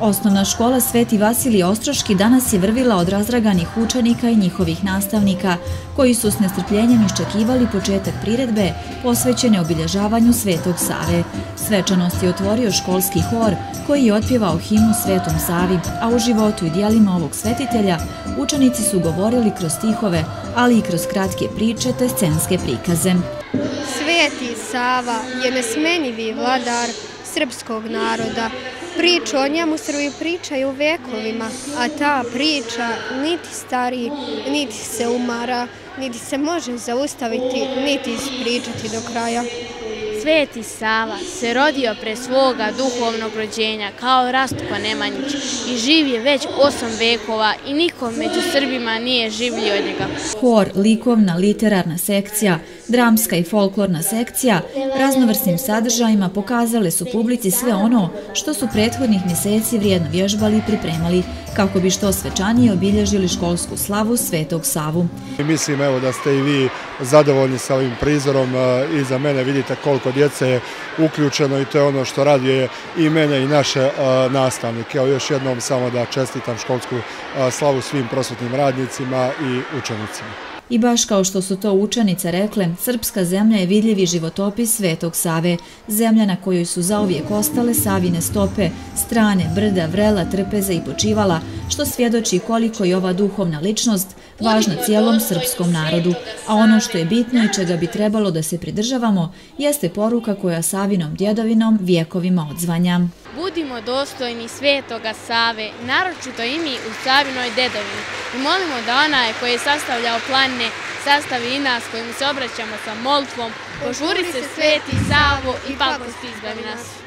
Osnovna škola Sveti Vasilij Ostroški danas je vrvila od razraganih učenika i njihovih nastavnika, koji su s nestrpljenjem iščekivali početak priredbe posvećene obilježavanju Svetog Save. Svečanost je otvorio školski hor koji je otpjevao himnu Svetom Savi, a u životu i dijelima ovog svetitelja učenici su govorili kroz stihove, ali i kroz kratke priče te scenske prikaze. Sveti Sava je nesmenivi vladar srpskog naroda, Priču o njemu Srbi pričaju vekovima, a ta priča niti stari, niti se umara, niti se može zaustaviti, niti ispričati do kraja. Sveti Sava se rodio pre svoga duhovnog rođenja kao Rastko Nemanjić i živ je već osam vekova i nikom među Srbima nije življi od njega. Hor, likovna, literarna sekcija, dramska i folklorna sekcija raznovrsnim sadržajima pokazale su publici sve ono što su prethodnih mjeseci vrijedno vježbali i pripremali kako bi što svečanije obilježili školsku slavu Svetog Savu. Mislim evo da ste i vi zadovoljni sa ovim prizorom e, i za mene vidite koliko djece je uključeno i to je ono što raduje i mene i naše e, nastavnike. Evo još jednom samo da čestitam školsku e, slavu svim prosvetnim radnicima i učenicima. I baš kao što su to učenice rekle, srpska zemlja je vidljivi životopis Svetog Save, zemlja na kojoj su zauvijek ostale savine stope, strane, brda, vrela, trpeza i počivala, što svjedoči koliko je ova duhovna ličnost važna cijelom srpskom narodu. A ono što je bitno i čega bi trebalo da se pridržavamo, jeste poruka koja Savinom djedovinom vjekovima odzvanja. Budimo dostojni svetoga Save, naročito i mi u Savinoj dedovini. I molimo da onaj koji je sastavljao planine, sastavi i nas kojim se obraćamo sa molitvom, požuri se sveti Savo i pakosti izbavi nas.